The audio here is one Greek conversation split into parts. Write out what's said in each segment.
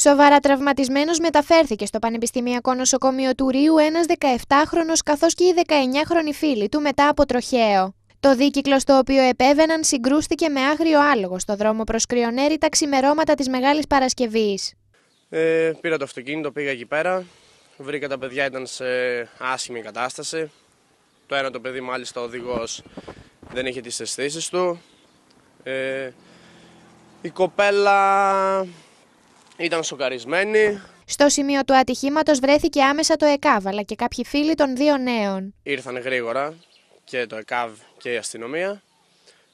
Σοβαρά τραυματισμένος μεταφέρθηκε στο Πανεπιστημιακό Νοσοκομείο του Ρίου ένας 17χρονο καθώς και οι 19χρονοι φίλοι του μετά από τροχαίο. Το δίκυκλο στο οποίο επέβαιναν συγκρούστηκε με άγριο άλογο στο δρόμο προς Κρυονέρη τα ξημερώματα της Μεγάλης Παρασκευής. Ε, πήρα το αυτοκίνητο, πήγα εκεί πέρα. Βρήκα τα παιδιά ήταν σε άσχημη κατάσταση. Το ένα το παιδί μάλιστα ο οδηγός δεν είχε τις αισθήσεις του. Ε, η κοπέλα ήταν σοκαρισμένη. Στο σημείο του ατυχήματος βρέθηκε άμεσα το ΕΚΑΒ αλλά και κάποιοι φίλοι των δύο νέων. Ήρθαν γρήγορα και το ΕΚΑΒ και η αστυνομία.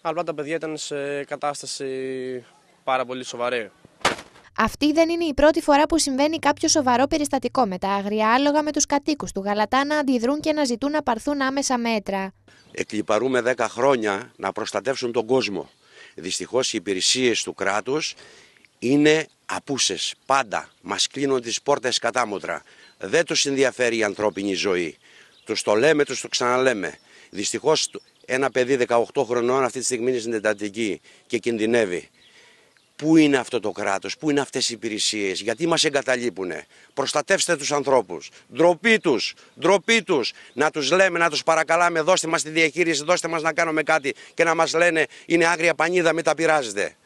Αλλά τα παιδιά ήταν σε κατάσταση πάρα πολύ σοβαρή. Αυτή δεν είναι η πρώτη φορά που συμβαίνει κάποιο σοβαρό περιστατικό με τα αγριά άλογα με τους κατοίκους του Γαλατά να αντιδρούν και να ζητούν να πάρθουν άμεσα μέτρα. Εκλυπαρούμε 10 χρόνια να προστατεύσουν τον κόσμο. Δυστυχώς οι υπηρεσίες του κράτους είναι απούσες. Πάντα μας κλείνουν τις πόρτες κατάμοτρα. Δεν τους ενδιαφέρει η ανθρώπινη ζωή. Τους το λέμε, τους το ξαναλέμε. Δυστυχώς ένα παιδί 18 χρονών αυτή τη στιγμή είναι στην εντατική και κινδυνεύει. Πού είναι αυτό το κράτος, πού είναι αυτές οι υπηρεσίες, γιατί μας εγκαταλείπουν. Προστατεύστε τους ανθρώπους. Ντροπή τους, ντροπή τους. Να τους λέμε, να τους παρακαλάμε, δώστε μας τη διαχείριση, δώστε μας να κάνουμε κάτι και να μας λένε είναι άγρια πανίδα, μην τα πειράζετε.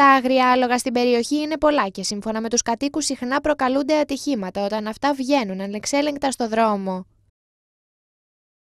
Τα άγρια άλογα στην περιοχή είναι πολλά και σύμφωνα με τους κατοίκους συχνά προκαλούνται ατυχήματα όταν αυτά βγαίνουν ανεξέλεγκτα στο δρόμο.